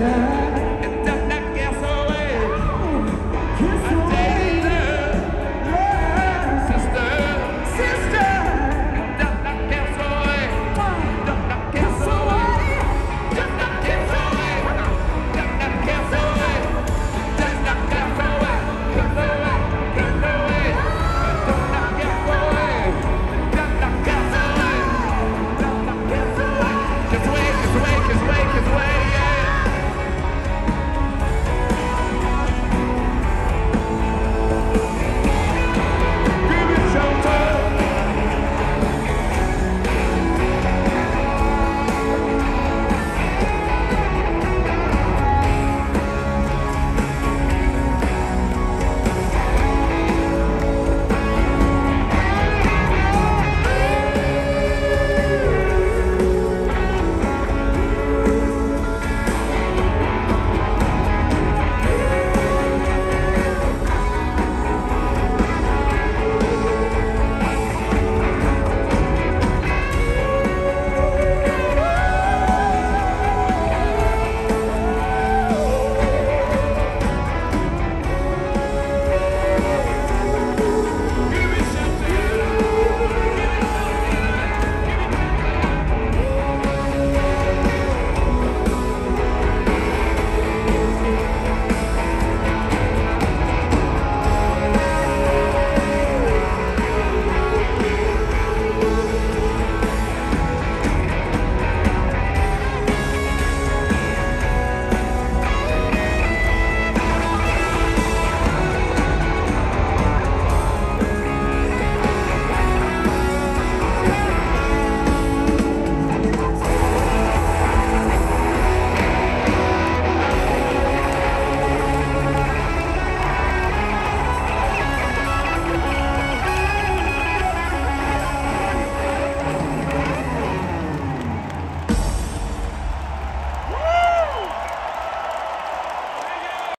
Yeah.